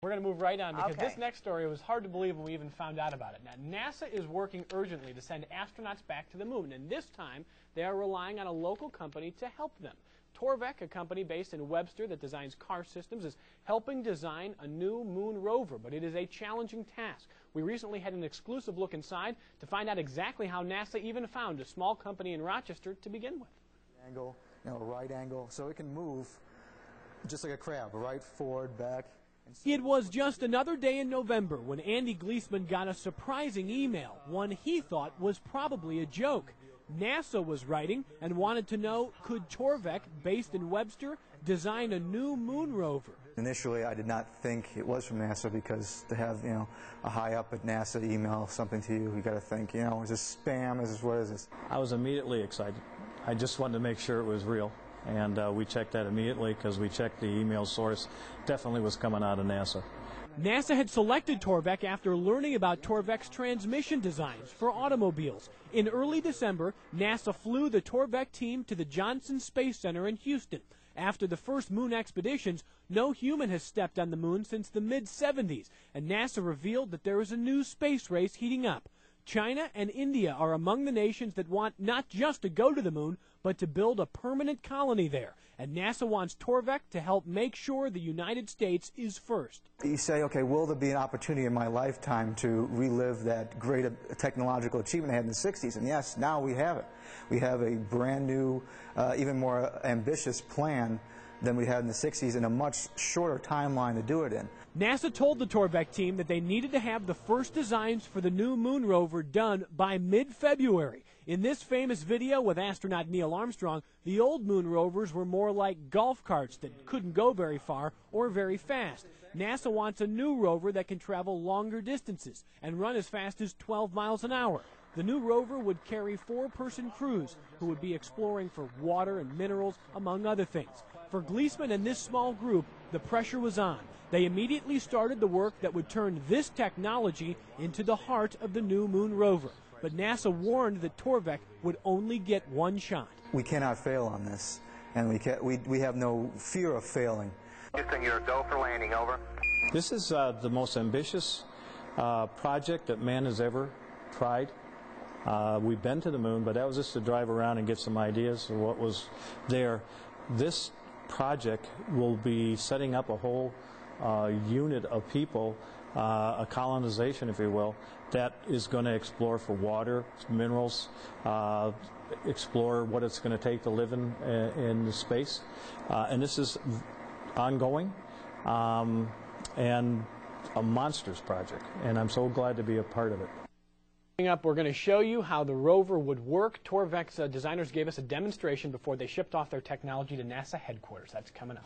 We're going to move right on because Okay. this next story was hard to believe when we even found out about it. Now, NASA is working urgently to send astronauts back to the moon, and this time they are relying on a local company to help them. Torvec, a company based in Webster that designs car systems, is helping design a new moon rover, but it is a challenging task. We recently had an exclusive look inside to find out exactly how NASA even found a small company in Rochester to begin with. angle, you know, right angle, so it can move just like a crab, right, forward, back. And so- It was just another day in November when Andy Gleasman got a surprising email, one he thought was probably a joke. NASA was writing and wanted to know could Torvec, based in Webster, design a new moon rover? Initially, I did not think it was from NASA because to have, you know, a high up at NASA email something to you, you got to think, you know, is this spam? Is this what is this? I was immediately excited. I just wanted to make sure it was real. And uh, we checked that immediately because we checked the email source. Definitely was coming out of NASA. NASA had selected Torvec after learning about Torvec's transmission designs for automobiles. In early December, NASA flew the Torvec team to the Johnson Space Center in Houston. After the first moon expeditions, no human has stepped on the moon since the mid 70s, and NASA revealed that there is a new space race heating up. China and India are among the nations that want not just to go to the moon, but to build a permanent colony there. And NASA wants Torvec to help make sure the United States is first. You say, okay, will there be an opportunity in my lifetime to relive that great technological achievement I had in the 60s? And yes, now we have it. We have a brand new, uh, even more ambitious plan than we had in the 60s in a much shorter timeline to do it in. NASA told the Torvec team that they needed to have the first designs for the new moon rover done by mid February. In this famous video with astronaut Neil Armstrong, the old moon rovers were more like golf carts that couldn't go very far or very fast. NASA wants a new rover that can travel longer distances and run as fast as 12 miles an hour. The new rover would carry four person crews who would be exploring for water and minerals, among other things. For Gleasman and this small group, the pressure was on. They immediately started the work that would turn this technology into the heart of the new moon rover. But NASA warned that Torvec would only get one shot. We cannot fail on this, and we, ca we, we have no fear of failing. Houston, you're go for landing, over. This is uh, the most ambitious uh, project that man has ever tried. Uh, we've been to the moon, but that was just to drive around and get some ideas of what was there. This project will be setting up a whole uh, unit of people, uh, a colonization, if you will, that is going to explore for water, minerals, uh, explore what it's going to take to live in, in space. Uh, and this is ongoing. Um, and a monsters project, and I'm so glad to be a part of it. Up, we're going to show you how the rover would work. Torvec's uh, designers gave us a demonstration before they shipped off their technology to NASA headquarters. That's coming up.